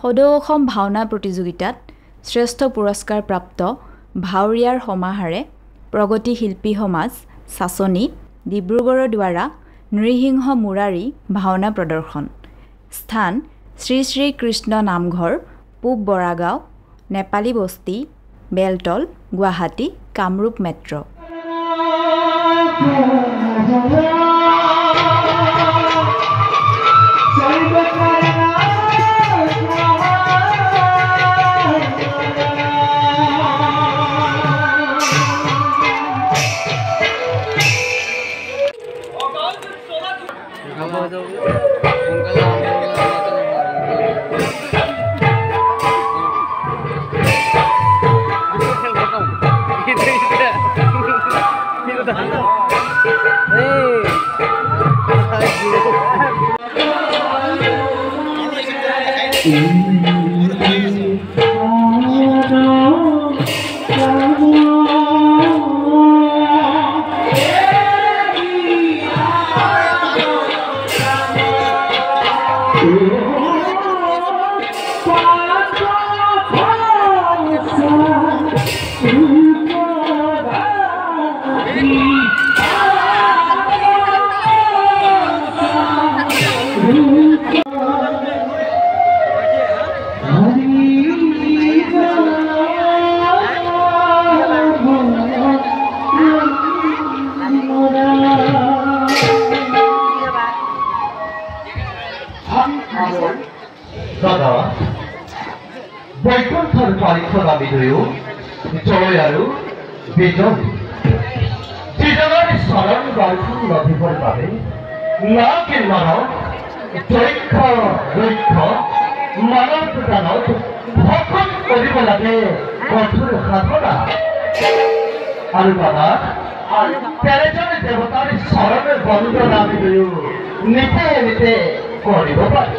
সদৌ অসম ভাওনা প্ৰতিযোগিতাত শ্ৰেষ্ঠ পুৰস্কাৰপ্ৰাপ্ত ভাৱৰীয়াৰ সমাহাৰে প্ৰগতি শিল্পী সমাজ চাচনি ডিব্ৰুগড়ৰ দ্বাৰা নৃসিংহ মুৰাৰী ভাওনা প্ৰদৰ্শন। স্থান শ্ৰী শ্ৰী কৃষ্ণ নামঘৰ পূব বৰাগাঁও নেপালী বস্তি বেলতল গুৱাহাটী কামৰূপ মেট্ৰ' বৈকুণ্ঠৰ পাৰীক্ষণ আমি দুয়ো জয় আৰু বিজয় যিজনৰ চৰণ দৰ্শন লভিবৰ বাবে নাকে মানৱ দক্ষ দক্ষ মানৱ দানত ভকত কৰিব লাগে, কঠোৰ সাধনা। আৰু দাদা তেলেজন দেৱতাৰ চৰণৰ বন্দন আমি দুয়ো নিতে নিতে কৰিব পাৰি।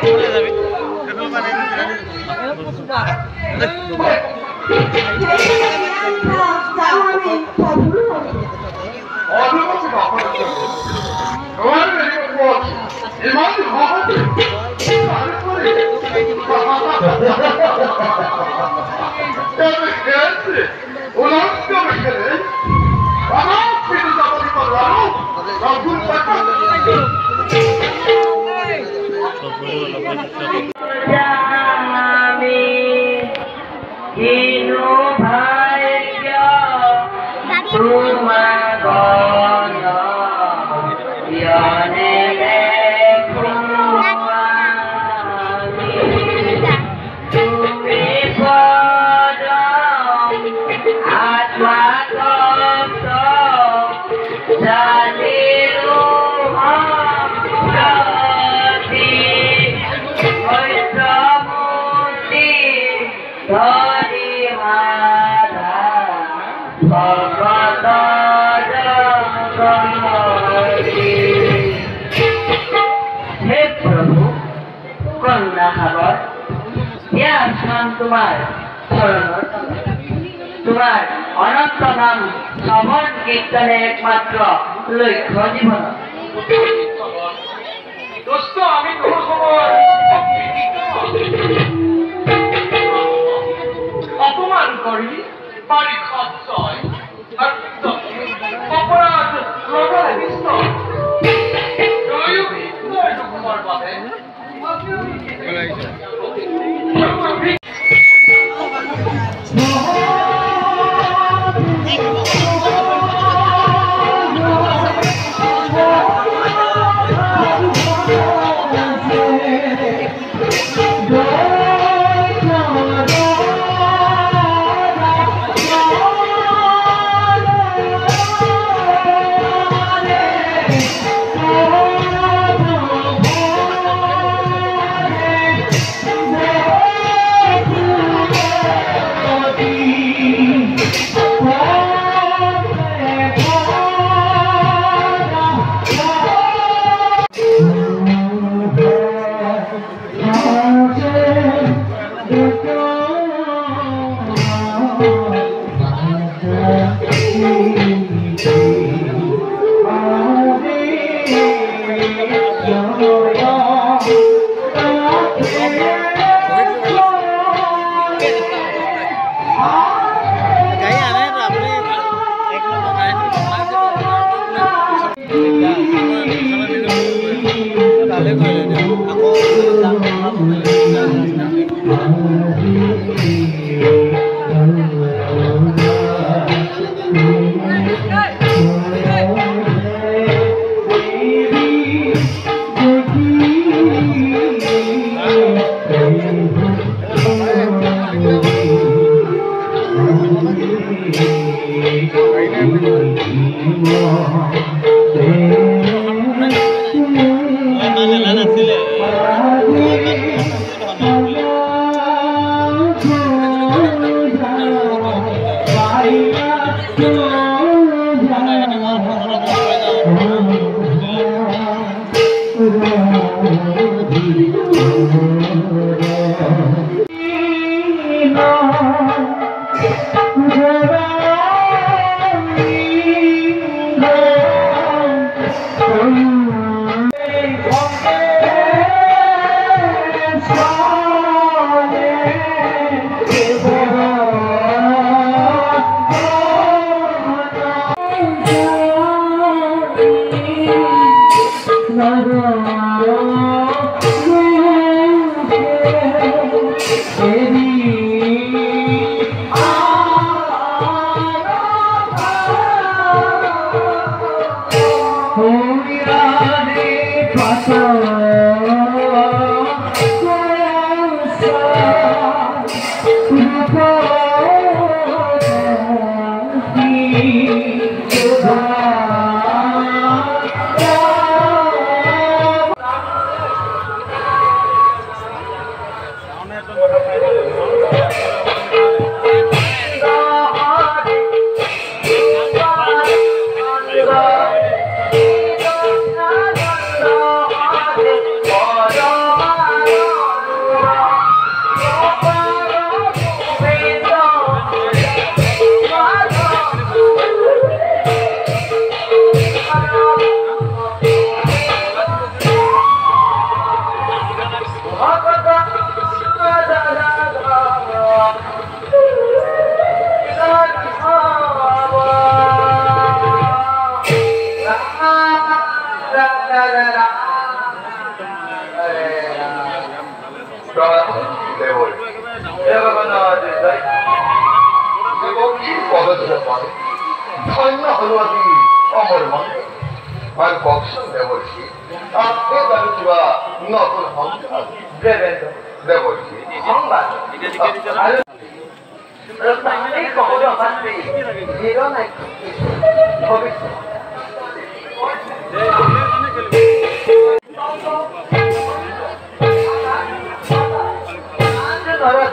পিঠে যাবি করলাম রঘুর তোমার হে প্রভু, কন্যা হাবর হে আসমান তোমার অনন্ত নাম শ্রবণ কীর্তনের একমাত্র লক্ষ্য জীবন। দোস্ত, আমি అయినా ধন্য হলো আজি অমৰ মন মই কওকচোন দেৱৰ্ষি আপুনি বাৰু কিবা নতুন সংবাদ দেৱৰ্ষি সংবাদ আৰু এই কবলৈ অবান্তি জিৰ' নাই ভৱিষ্যত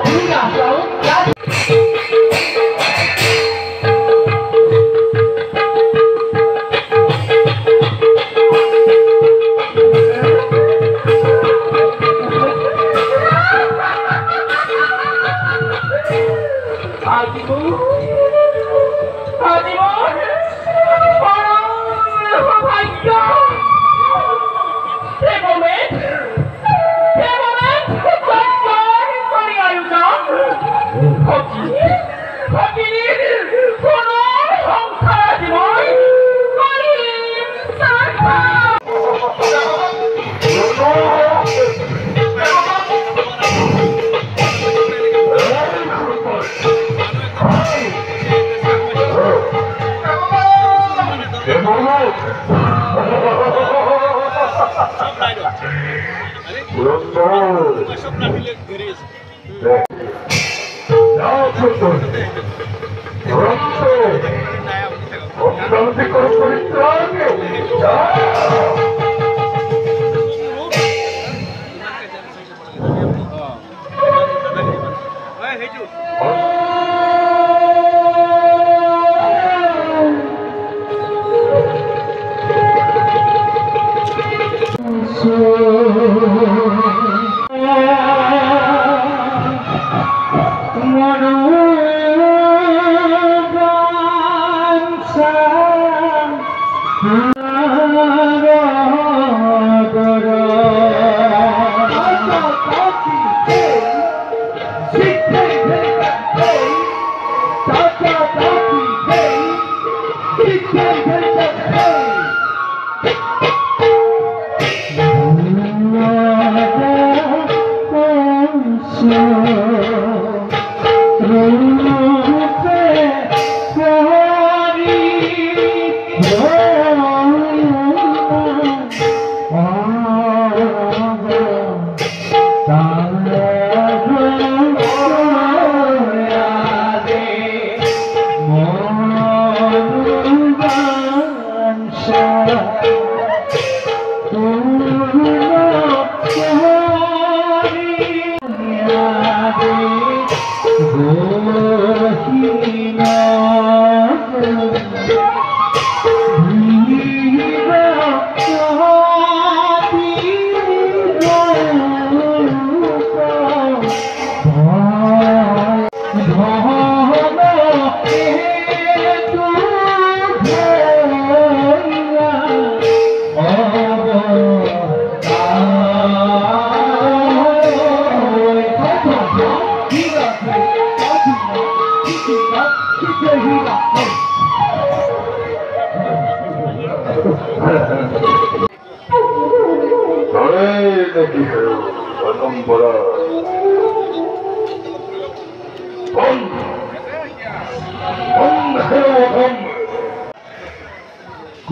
Ligação da tá? Meu Deus! Baixou pra minha igreja. অত্যন্ত অত্যন্ত পরিত্রাণে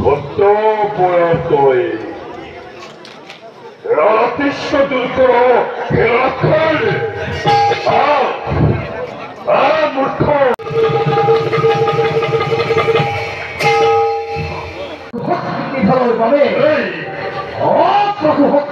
ঘট প্রয়াত রাতেশ্ব দূর করো মূর্খ। ভালোভাবে অপ্রভু হক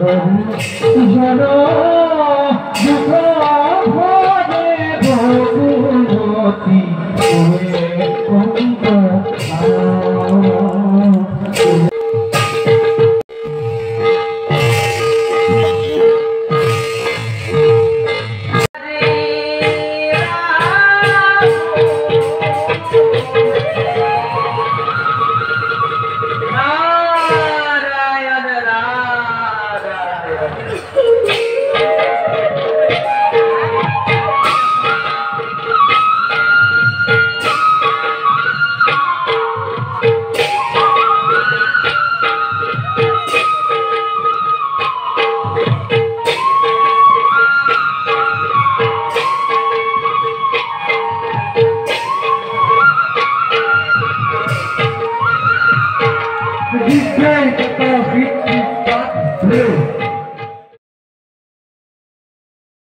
I don't know.